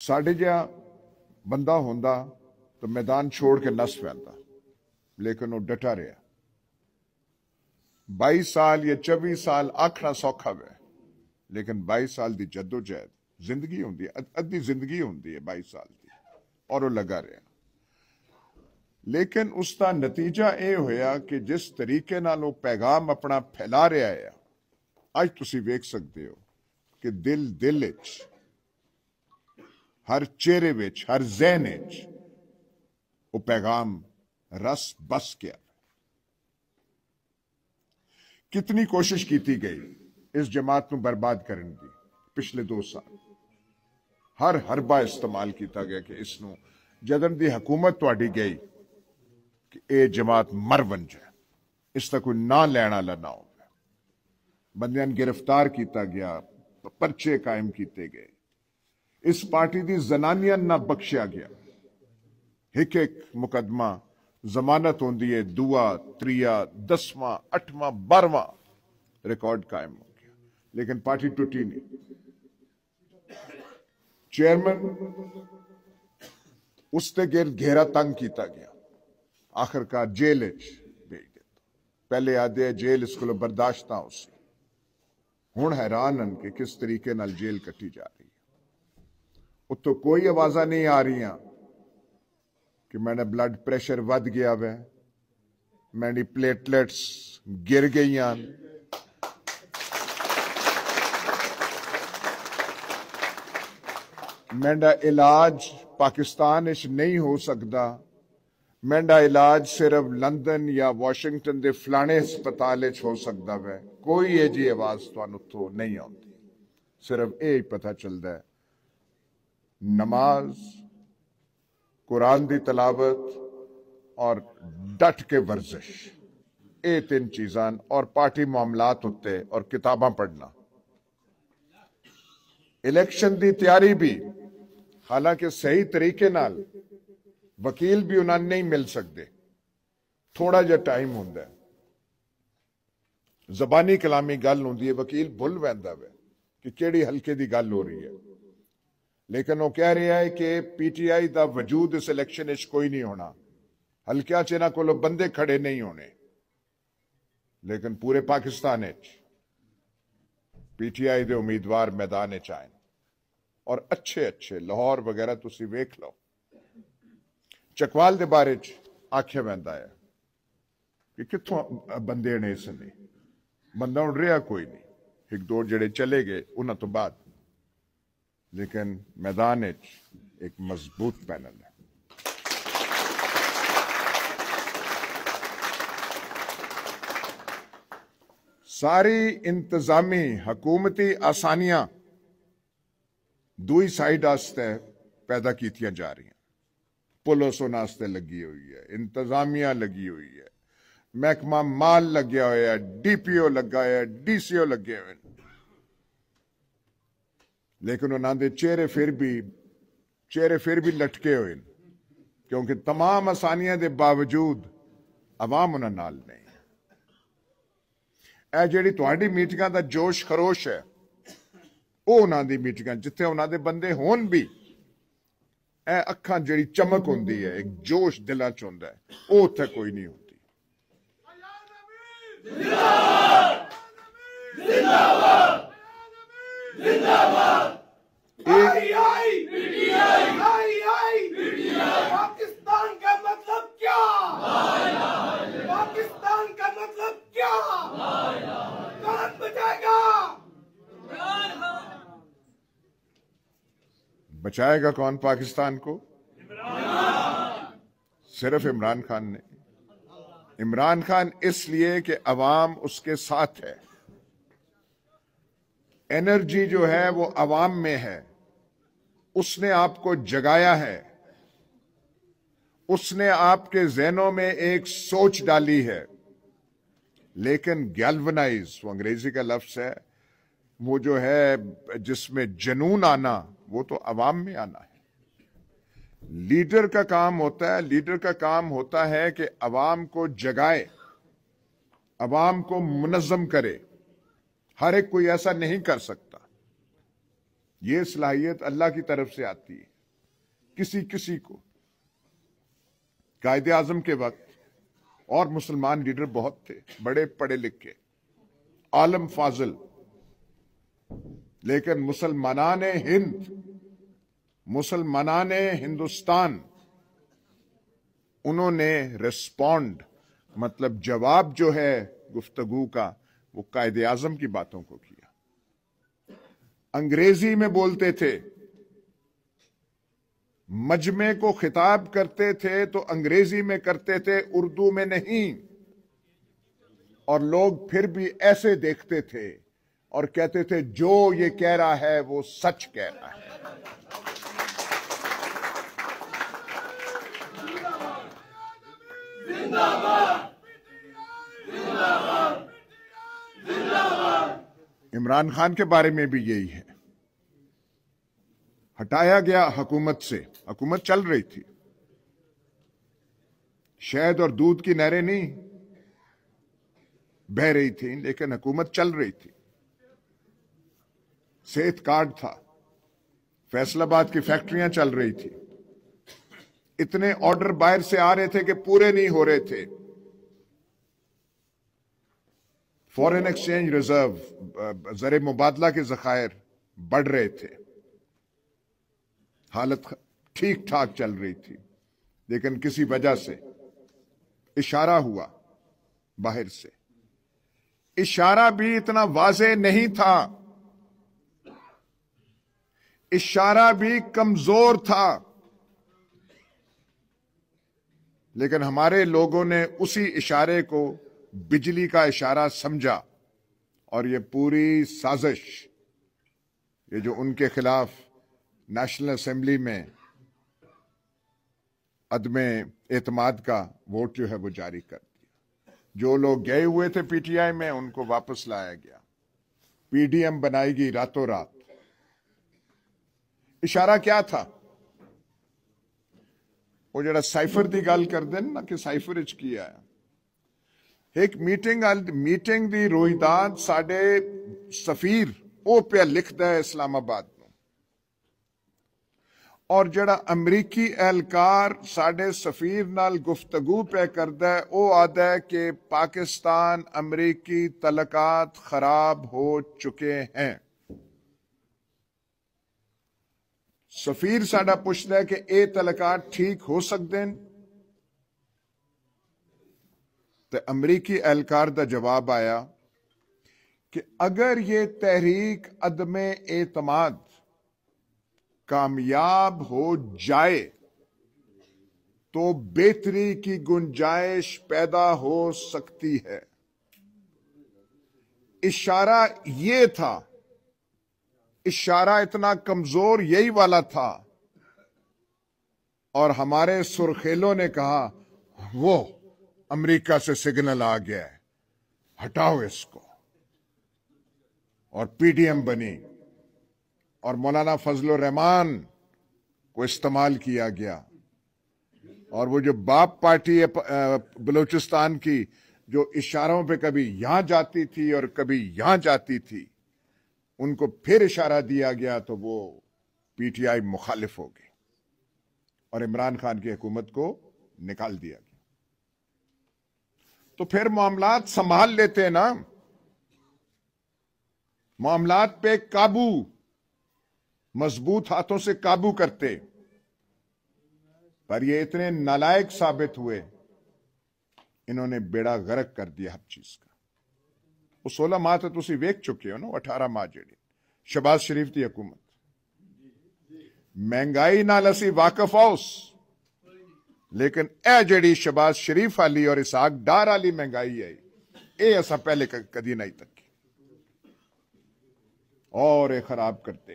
ਸਾਡੇ ਜਿਹਾ ਬੰਦਾ ਹੁੰਦਾ ਤਾਂ ਮੈਦਾਨ ਛੋੜ ਕੇ ਨਸ ਪੈਂਦਾ। ਲੇਕਿਨ ਉਹ ਡਟਾ ਰਿਹਾ। 22 ਸਾਲ ਜਾਂ 24 ਸਾਲ ਆਖਣਾ ਸੌਖਾ ਹੈ ਲੇਕਿਨ 22 ਸਾਲ ਦੀ ਜਦੋਜਹਿਦ ਜ਼ਿੰਦਗੀ ਹੁੰਦੀ ਹੈ, ਅੱਧ- ਅੱਧੀ ਜ਼ਿੰਦਗੀ ਹੁੰਦੀ ਹੈ 22 ਸਾਲ ਦੀ। ਔਰ ਉਹ ਲੱਗਾ ਰਿਹਾ। ਲੇਕਿਨ ਉਸ ਦਾ ਨਤੀਜਾ ਇਹ ਹੋਇਆ ਕਿ ਜਿਸ ਤਰੀਕੇ ਨਾਲ ਉਹ ਪੈਗਾਮ ਆਪਣਾ ਫੈਲਾ ਰਿਹਾ ਹੈ ਅੱਜ ਤੁਸੀਂ ਵੇਖ ਸਕਦੇ ਹੋ ਕਿ ਦਿਲ ਦਿਲ ਵਿੱਚ हर चेहरे विच, हर जहन वो पैगाम रस बस गया कितनी कोशिश की गई इस जमात को बर्बाद करने की पिछले दो साल। हर हरबा इस्तेमाल किया गया कि इस जदन की हकूमत थी गई कि यह जमात मर बन जाए इसका कोई ना लैण आला ना हो बंद गिरफ़्तार किया गया, परचे कायम किए गए। ਇਸ ਪਾਰਟੀ ਦੀ ਜ਼ਨਾਨੀਆਂ ਨਾ ਬਖਸ਼ਿਆ ਗਿਆ ਇੱਕ ਇੱਕ ਮੁਕਦਮਾ ਜ਼ਮਾਨਤ ਹੁੰਦੀ ਹੈ ਦੂਆ ਤਰੀਆ ਦਸਵਾਂ ਅਠਵਾਂ ਬਾਰਵਾਂ ਰਿਕਾਰਡ ਕਾਇਮ ਹੋ ਗਿਆ ਲੇਕਿਨ ਪਾਰਟੀ ਟੁੱਟੀ ਨਹੀਂ ਚੇਅਰਮੈਨ ਉਸ ਤੇ ਗਿਰ ਘੇਰਾ ਤੰਗ ਕੀਤਾ ਗਿਆ ਆਖਰਕਾਰ ਜੇਲ੍ਹ ਵਿੱਚ ਭੇਜ ਦਿੱਤਾ ਪਹਿਲੇ ਆਦੇ ਜੇਲ੍ਹ ਇਸ ਕੋਲ ਬਰਦਾਸ਼ਤ ਨਾ ਸੀ ਹੁਣ ਹੈਰਾਨ ਹਨ ਕਿ ਕਿਸ ਤਰੀਕੇ ਨਾਲ ਜੇਲ੍ਹ ਕੱਟੀ ਜਾ ਰਹੀ ਹੈ ਉੱਤੋਂ ਕੋਈ ਆਵਾਜ਼ਾਂ ਨਹੀਂ ਆ ਰਹੀਆਂ ਕਿ ਮੈਨੇ ਬਲੱਡ ਪ੍ਰੈਸ਼ਰ ਵੱਧ ਗਿਆ ਵੈ ਮੈਡੀ ਪਲੇਟਲੇਟਸ ਗਿਰ ਗਈਆਂ ਮੈਂਡਾ ਇਲਾਜ ਪਾਕਿਸਤਾਨ ਵਿੱਚ ਨਹੀਂ ਹੋ ਸਕਦਾ ਮੈਂਡਾ ਇਲਾਜ ਸਿਰਫ ਲੰਡਨ ਜਾਂ ਵਾਸ਼ਿੰਗਟਨ ਦੇ ਫਲਾਣੇ ਹਸਪਤਾਲ ਵਿੱਚ ਹੋ ਸਕਦਾ ਵੈ ਕੋਈ ਇਹ ਜੀ ਆਵਾਜ਼ ਤੁਹਾਨੂੰ ਤੋਂ ਨਹੀਂ ਆਉਂਦੀ ਸਿਰਫ ਇਹ ਹੀ ਪਤਾ ਚੱਲਦਾ ਹੈ ਨਮਾਜ਼ कुरान की तलावत और डट के वर्जिश ये तीन चीजा और पार्टी मामलात उत्ते और किताबा पढ़ना इलेक्शन की तैयारी भी हालांकि सही तरीके नाल वकील भी उन्होंने नहीं मिल सकते थोड़ा जहा टाइम होंगे जबानी कलामी गल होंगी है वकील भुल पैदा वै कि केड़ी हल्के की गल हो रही है लेकिन वो कह रहा है कि पीटीआई का वजूद इस इलेक्शन कोई नहीं होना। हल्किया च इन्होंने को बंदे खड़े नहीं होने। लेकिन पूरे पाकिस्तान पीटीआई के उम्मीदवार मैदान च आए। और अच्छे अच्छे लाहौर वगैरह तुम वेख लो। चकवाल के बारे च आख्या बहता है कि कितों बंदे ने इसने बंदा उड़ रहा कोई नहीं एक दो जड़े चले गए उन्होंने तो बाद लेकिन मैदान एक मज़बूत पैनल है। सारी इंतजामी हकूमती आसानियाँ दुई साइड आस्ते पैदा की जा रही हैं। पुलिस वास्ते लगी हुई है, इंतजामिया लगी हुई है, महकमा माल लग्या हुआ है डीपीओ लगा है डीसीओ लगे हुए हैं। लेकिन उन्होंने चेहरे फिर भी चेहरे फिर भी लटके हुए क्योंकि तमाम आसानियां के बावजूद आवाम उन्होंने नाल नहीं ਇਹ ਜਿਹੜੀ ਤੁਹਾਡੀ ਮੀਟਿੰਗਾਂ ਦਾ ਜੋਸ਼ ਖਰੋਸ਼ ਹੈ ਉਹ ਉਹਨਾਂ ਦੀ ਮੀਟਿੰਗਾਂ ਜਿੱਥੇ ਉਹਨਾਂ ਦੇ ਬੰਦੇ ਹੋਣ ਵੀ ਇਹ ਅੱਖਾਂ ਜਿਹੜੀ ਚਮਕ ਹੁੰਦੀ ਹੈ ਇੱਕ ਜੋਸ਼ ਦਿਲਾਂ ਚ ਹੁੰਦਾ ਹੈ ਉਹ ਉੱਥੇ ਕੋਈ ਨਹੀਂ ਹੁੰਦੀ बचाएगा कौन पाकिस्तान को? सिर्फ़ इमरान खान ने। इमरान खान इसलिए कि अवाम उसके साथ है। एनर्जी जो है वो अवाम में है। उसने आपको जगाया है। उसने आपके जहनों में एक सोच डाली है। लेकिन गैल्वनाइज वो अंग्रेज़ी का लफ्ज है, वो जो है जिसमें जनून आना वो तो अवाम में आना है। लीडर का काम होता है, लीडर का काम होता है कि अवाम को जगाए अवाम को मुनजम करे। हर एक कोई ऐसा नहीं कर सकता। ये सलाहियत अल्लाह की तरफ़ से आती है, किसी किसी को। कायदे आज़म के वक्त और मुसलमान लीडर बहुत थे, बड़े पढ़े लिखे, आलम फाजल। लेकिन मुसलमानान हिंद मुसलमानान हिंदुस्तान। उन्होंने रिस्पॉन्ड मतलब जवाब जो है गुफ्तगु का, वो कायदे आज़म की बातों को किया। अंग्रेज़ी में बोलते थे, मजमे को खिताब करते थे तो अंग्रेज़ी में करते थे, उर्दू में नहीं। और लोग फिर भी ऐसे देखते थे और कहते थे, जो ये कह रहा है वो सच कह रहा है। इमरान खान के बारे में भी यही है। हटाया गया हुकूमत से। हुकूमत चल रही थी। शहद और दूध की नहरें नहीं बह रही थी, लेकिन हुकूमत चल रही थी। सेहत कार्ड था। फैसलाबाद की फैक्ट्रियाँ चल रही थी। इतने ऑर्डर बाहर से आ रहे थे कि पूरे नहीं हो रहे थे। फॉरेन एक्सचेंज रिज़र्व जर मुबादला के जखायर बढ़ रहे थे। हालत ठीक ठाक चल रही थी, लेकिन किसी वजह से इशारा हुआ बाहर से। इशारा भी इतना वाजे नहीं था। इशारा भी कमज़ोर था। लेकिन हमारे लोगों ने उसी इशारे को बिजली का इशारा समझा और ये पूरी साजिश, ये जो उनके खिलाफ नेशनल असेंबली में अदम एतमाद का वोट जो है वो जारी कर दिया। जो लोग गए हुए थे पीटीआई में, उनको वापस लाया गया। पीडीएम बनाएगी रातों रात। इशारा क्या था? वो जरा साइफर की गल कर दें ना कि साइफर च की आया एक मीटिंग मीटिंग की रोहिदाद साडे सफीर वो पे लिखता है इस्लामाबाद और जड़ा अमरीकी एहलकार साडे सफीर नाल गुफ्तगु पे करदा है वो आदा है कि पाकिस्तान अमरीकी तलकात खराब हो चुके हैं। सफीर साडा पुछदा कि ए तलकात ठीक हो सकते तो अमरीकी एहलकार का जवाब आया कि अगर ये तहरीक अदम एतमाद कामयाब हो जाए तो बेहतरी की गुंजाइश पैदा हो सकती है। इशारा ये था इशारा इतना कमज़ोर यही वाला था। और हमारे सुरखेलों ने कहा, वो अमेरिका से सिग्नल आ गया है, हटाओ इसको। और पीडीएम बनी, और मौलाना फजल रहमान को इस्तेमाल किया गया। और वो जो बाप पार्टी है बलूचिस्तान की, जो इशारों पे कभी यहाँ जाती थी और कभी यहाँ जाती थी उनको फिर इशारा दिया गया तो वो पीटीआई मुखालिफ हो गई और इमरान खान की हुकूमत को निकाल दिया गया। तो फिर मामला संभाल लेते हैं ना। मामलात पे काबू, मज़बूत हाथों से काबू करते। पर ये इतने नालायक साबित हुए, इन्होंने बेड़ा गर्क कर दिया हर चीज़ का। वो सोलह माह तो तुम वेख चुके हो ना अठारह माह जी शबाज शरीफ की हकूमत। महँगाई नाल असी वाकफ हाउस। लेकिन ए जड़ी, शबाज शरीफ आली और इसाक डार आली महँगाई है। ये असा पहले कदी नहीं तक। और खराब करते